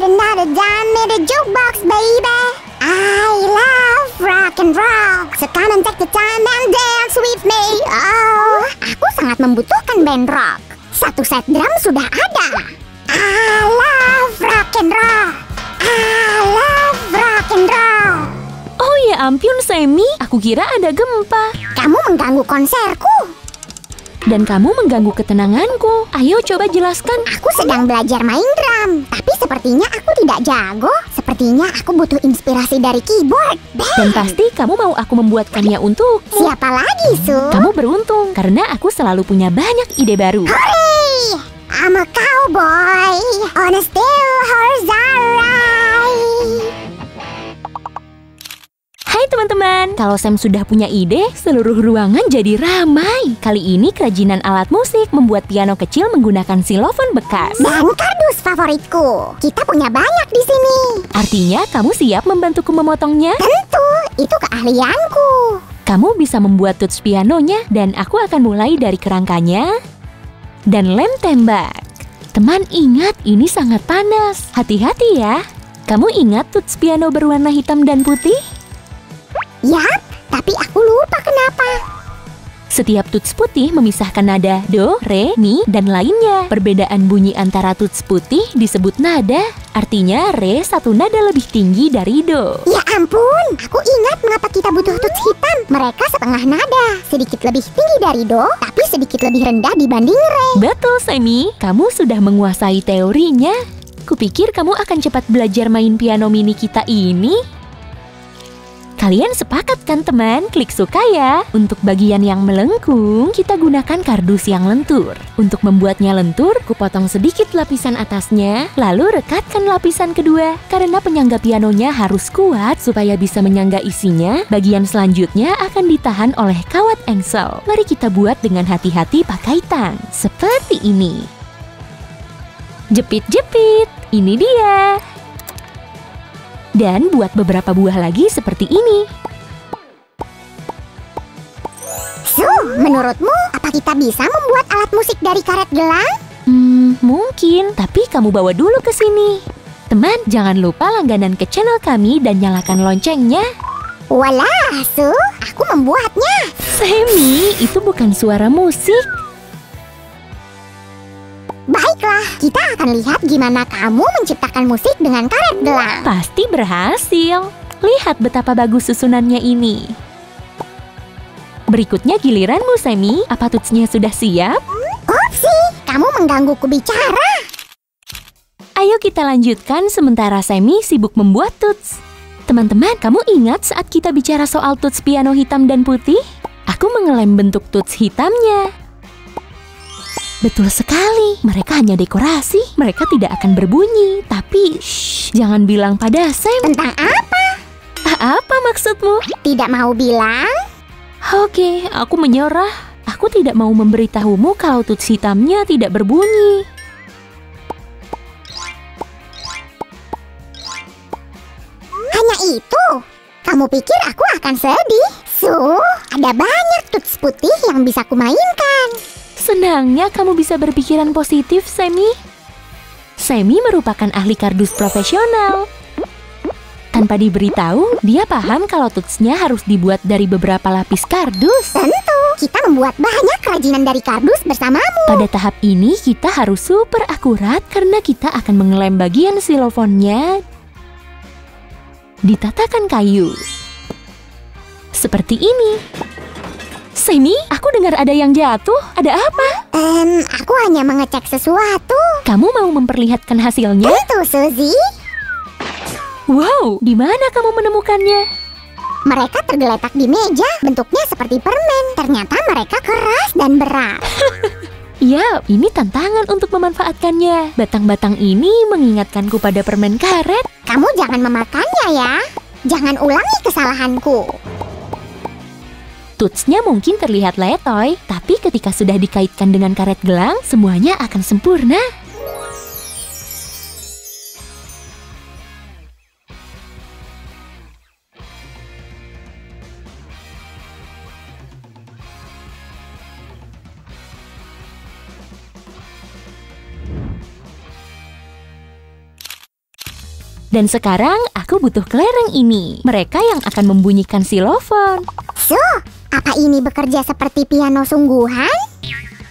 put another dime in the jukebox, baby. I love rock and roll. So come and take the time and dance with me. Oh, aku sangat membutuhkan band rock. Satu set drum sudah ada. I love rock and roll. I love rock and roll. Oh ya ampun, Semi. Aku kira ada gempa. Kamu mengganggu konserku. Dan kamu mengganggu ketenanganku. Ayo coba jelaskan. Aku sedang belajar main drum, tapi sepertinya aku tidak jago. Sepertinya aku butuh inspirasi dari keyboard. Dan pasti kamu mau aku membuatkannya untuk. Siapa lagi, Su? Kamu beruntung, karena aku selalu punya banyak ide baru. Hooray! I'm a cowboy on a steel horse Hai teman-teman, kalau Sam sudah punya ide, seluruh ruangan jadi ramai. Kali ini kerajinan alat musik membuat piano kecil menggunakan silofon bekas. Dan kardus favoritku. Kita punya banyak di sini. Artinya kamu siap membantuku memotongnya? Tentu, itu keahlianku. Kamu bisa membuat tuts pianonya dan aku akan mulai dari kerangkanya dan lem tembak. Teman ingat, ini sangat panas. Hati-hati ya. Kamu ingat tuts piano berwarna hitam dan putih? Yap, tapi aku lupa kenapa. Setiap tuts putih memisahkan nada do, re, mi, dan lainnya. Perbedaan bunyi antara tuts putih disebut nada. Artinya re satu nada lebih tinggi dari do. Ya ampun, aku ingat mengapa kita butuh tuts hitam. Mereka setengah nada, sedikit lebih tinggi dari do, tapi sedikit lebih rendah dibanding re. Betul, Semi. Kamu sudah menguasai teorinya. Kupikir kamu akan cepat belajar main piano mini kita ini. Kalian sepakat kan teman? Klik suka ya. Untuk bagian yang melengkung, kita gunakan kardus yang lentur. Untuk membuatnya lentur, kupotong sedikit lapisan atasnya, lalu rekatkan lapisan kedua. Karena penyangga pianonya harus kuat supaya bisa menyangga isinya, bagian selanjutnya akan ditahan oleh kawat engsel. Mari kita buat dengan hati-hati pakai tang. Seperti ini. Jepit-jepit, ini dia. Dan buat beberapa buah lagi seperti ini. Su, menurutmu apa kita bisa membuat alat musik dari karet gelang? Hmm, mungkin. Tapi kamu bawa dulu ke sini. Teman, jangan lupa langganan ke channel kami dan nyalakan loncengnya. Walah, Su, aku membuatnya. Semi, itu bukan suara musik. Baiklah, kita akan lihat gimana kamu menciptakan musik dengan karet gelang. Pasti berhasil. Lihat betapa bagus susunannya ini. Berikutnya giliranmu, Semi. Apa tutsnya sudah siap? Opsi, kamu menggangguku bicara. Ayo kita lanjutkan sementara Semi sibuk membuat tuts. Teman-teman, kamu ingat saat kita bicara soal tuts piano hitam dan putih? Aku mengelem bentuk tuts hitamnya. Betul sekali, mereka hanya dekorasi. Mereka tidak akan berbunyi. Tapi, shh, jangan bilang pada Sam. Tentang apa? Ah, Apa maksudmu? Tidak mau bilang? Oke, aku menyerah. Aku tidak mau memberitahumu kalau tuts hitamnya tidak berbunyi. Hanya itu? Kamu pikir aku akan sedih? Su, ada banyak tuts putih yang bisa kumainkan. Senangnya kamu bisa berpikiran positif, Semi. Semi merupakan ahli kardus profesional. Tanpa diberitahu, dia paham kalau tutsnya harus dibuat dari beberapa lapis kardus. Tentu, kita membuat banyak kerajinan dari kardus bersamamu. Pada tahap ini, kita harus super akurat karena kita akan mengelem bagian silofonnya di tatakan kayu. Seperti ini. Semi, aku dengar ada yang jatuh. Ada apa? Em, aku hanya mengecek sesuatu. Kamu mau memperlihatkan hasilnya? Tentu, Suzy. Wow, di mana kamu menemukannya? Mereka tergeletak di meja, bentuknya seperti permen. Ternyata mereka keras dan berat. Ya, ini tantangan untuk memanfaatkannya. Batang-batang ini mengingatkanku pada permen karet. Kamu jangan memakannya ya. Jangan ulangi kesalahanku. Tutsnya mungkin terlihat letoy, tapi ketika sudah dikaitkan dengan karet gelang, semuanya akan sempurna. Dan sekarang aku butuh kelereng ini. Mereka yang akan membunyikan silofon. So, apa ini bekerja seperti piano sungguhan?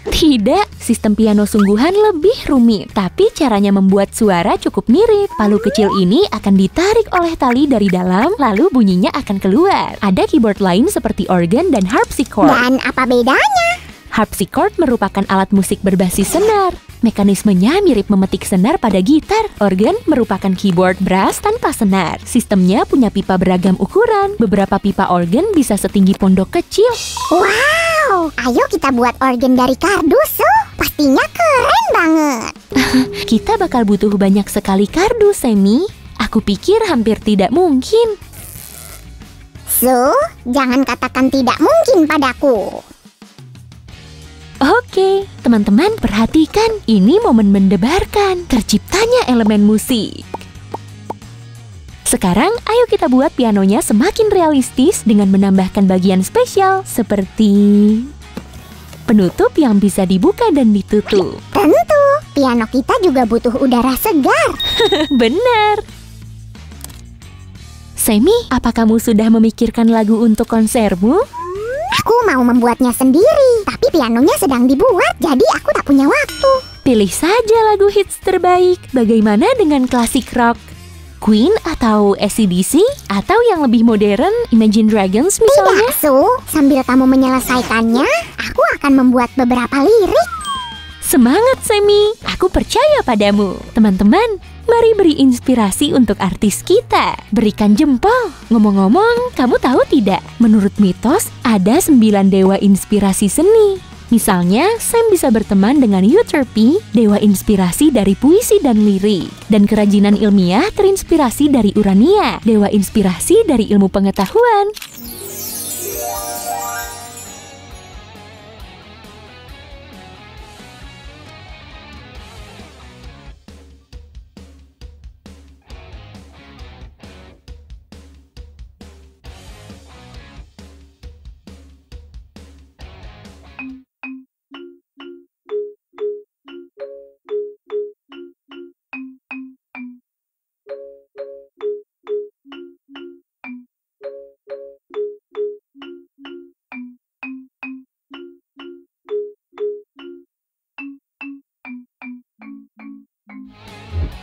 Tidak, sistem piano sungguhan lebih rumit. Tapi caranya membuat suara cukup mirip. Palu kecil ini akan ditarik oleh tali dari dalam, lalu bunyinya akan keluar. Ada keyboard lain seperti organ dan harpsichord. Dan apa bedanya? Harpsichord merupakan alat musik berbasis senar. Mekanismenya mirip memetik senar pada gitar. Organ merupakan keyboard brass tanpa senar. Sistemnya punya pipa beragam ukuran. Beberapa pipa organ bisa setinggi pondok kecil. Wow, ayo kita buat organ dari kardus, so. Pastinya keren banget. Kita bakal butuh banyak sekali kardus, Semi. Aku pikir hampir tidak mungkin. So, jangan katakan tidak mungkin padaku. Oke, teman-teman perhatikan. Ini momen mendebarkan. Terciptanya elemen musik. Sekarang, ayo kita buat pianonya semakin realistis dengan menambahkan bagian spesial seperti penutup yang bisa dibuka dan ditutup. Tentu, piano kita juga butuh udara segar. Benar. Semi, apa kamu sudah memikirkan lagu untuk konsermu? Aku mau membuatnya sendiri, tapi pianonya sedang dibuat, jadi aku tak punya waktu. Pilih saja lagu hits terbaik. Bagaimana dengan klasik rock? Queen atau ACDC? Atau yang lebih modern, Imagine Dragons misalnya? Tidak, Su. Sambil kamu menyelesaikannya, aku akan membuat beberapa lirik. Semangat, Semi. Aku percaya padamu. Teman-teman, mari beri inspirasi untuk artis kita. Berikan jempol. Ngomong-ngomong, kamu tahu tidak? Menurut mitos, ada sembilan dewa inspirasi seni. Misalnya, Sam bisa berteman dengan Euterpe, dewa inspirasi dari puisi dan lirik. Dan kerajinan ilmiah terinspirasi dari Urania, dewa inspirasi dari ilmu pengetahuan.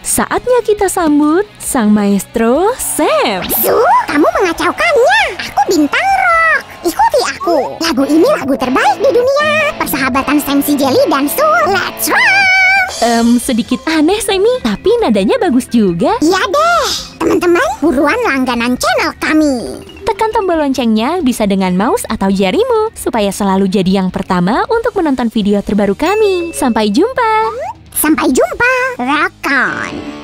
Saatnya kita sambut sang maestro Sam. Su, kamu mengacaukannya. Aku bintang rock. Ikuti aku. Lagu ini lagu terbaik di dunia. Persahabatan Sam si Jelly dan Su. Let's rock! Em, sedikit aneh Semi, tapi nadanya bagus juga. Iya deh. Teman-teman, buruan langganan channel kami. Tekan tombol loncengnya bisa dengan mouse atau jarimu supaya selalu jadi yang pertama untuk menonton video terbaru kami. Sampai jumpa. Sampai jumpa. Rock on.